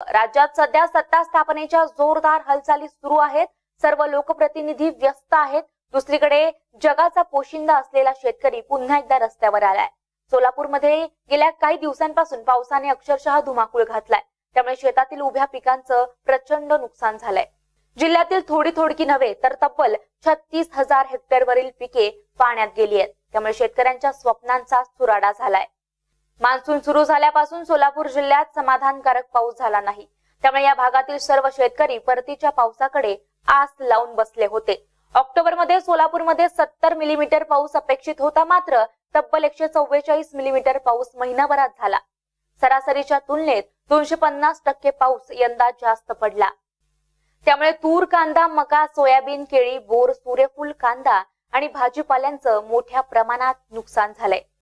राज्यात सध्या सत्ता स्थापनेच्या जोरदार हालचाली सुरू आहेत. सर्व लोकप्रतिनिधी व्यस्त आहेत. दुसरीकडे जगाचा पोशिंदा असलेला शेतकरी पुन्हा एकदा रस्त्यावर आलाय. सोलापूरमध्ये गेल्या काही दिवसांपासून पावसाने अक्षरशः धुमाकूळ घातलाय. त्यामुळे शेतातील उभ्या पिकांचं प्रचंड नुकसान झालंय. जिल्ह्यातील थोडी थोडकी नव्हे तर तब्बल छत्तीस हजार हेक्टरवरील पिके पाण्यात गेली आहेत. त्यामुळे शेतकऱ्यांच्या स्वप्नांचा सुराडा झालाय. मान्सून सुरू झाल्यापासून सोलापूर जिल्ह्यात समाधानकारक पाऊस झाला नाही. त्यामुळे या भागातील सर्व शेतकरी परतीच्या पावसाकडे आस लावून बसले होते. ऑक्टोबरमध्ये सोलापूरमध्ये सत्तर मिलीमीटर पाऊस अपेक्षित होता मात्र तब्बल एकशे चव्वेचाळीस मिलीमीटर पाऊस महिनाभरात झाला. सरासरीच्या तुलनेत दोनशे पन्नास टक्के पाऊस यंदा जास्त पडला. त्यामुळे तूर कांदा मका सोयाबीन केळी बोर सूर्यफूल कांदा आणि भाजीपाल्यांचं मोठ्या प्रमाणात नुकसान झालंय.